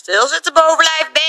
Stilzitten, bovenlijfbeen, kom.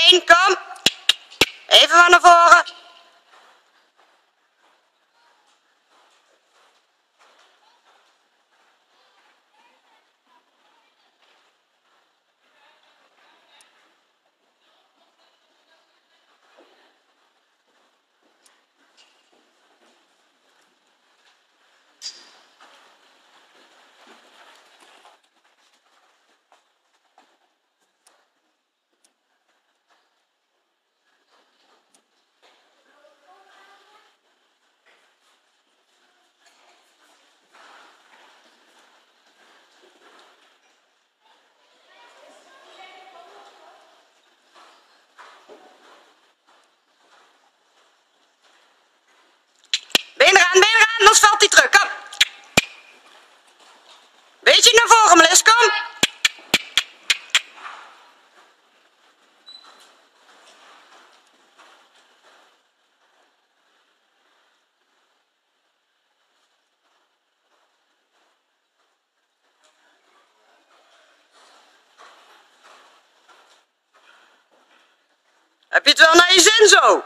Heb je het wel naar je zin zo?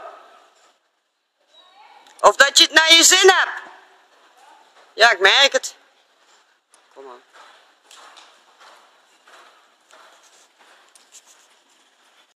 Of dat je het naar je zin hebt? Ja, ik merk het. Kom maar.